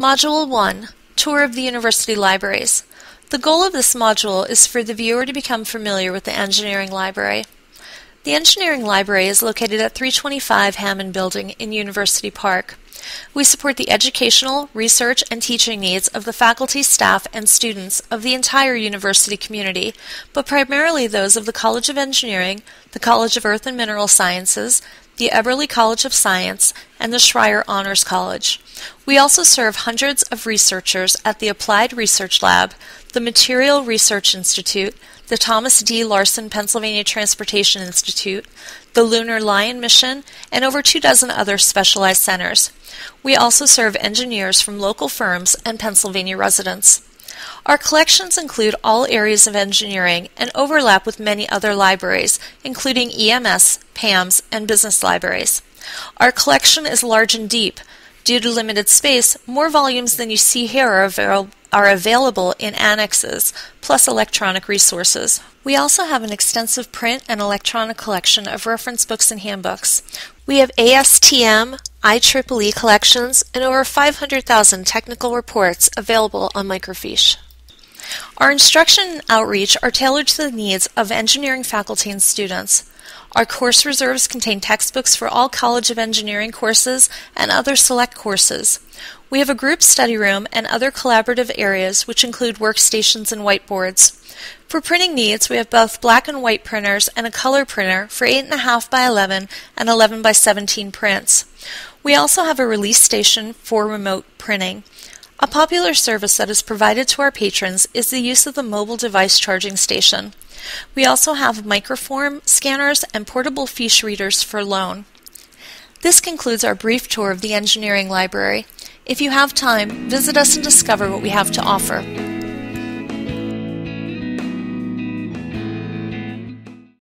Module 1 Tour of the University Libraries. The goal of this module is for the viewer to become familiar with the Engineering Library. The Engineering Library is located at 325 Hammond Building in University Park. We support the educational, research, and teaching needs of the faculty, staff, and students of the entire university community, but primarily those of the College of Engineering, the College of Earth and Mineral Sciences, the Eberly College of Science, and the Schreyer Honors College. We also serve hundreds of researchers at the Applied Research Lab, the Material Research Institute, the Thomas D. Larson Pennsylvania Transportation Institute, the Lunar Lion Mission, and over two dozen other specialized centers. We also serve engineers from local firms and Pennsylvania residents. Our collections include all areas of engineering and overlap with many other libraries, including EMS, PAMS, and business libraries. Our collection is large and deep. Due to limited space, more volumes than you see here are available are available in annexes, plus electronic resources. We also have an extensive print and electronic collection of reference books and handbooks. We have ASTM, IEEE collections, and over 500,000 technical reports available on microfiche. Our instruction and outreach are tailored to the needs of engineering faculty and students. Our course reserves contain textbooks for all College of Engineering courses and other select courses. We have a group study room and other collaborative areas which include workstations and whiteboards. For printing needs, we have both black and white printers and a color printer for 8.5 by 11 and 11 by 17 prints. We also have a release station for remote printing. A popular service that is provided to our patrons is the use of the mobile device charging station. We also have microform scanners and portable fiche readers for loan. This concludes our brief tour of the engineering library. If you have time, visit us and discover what we have to offer.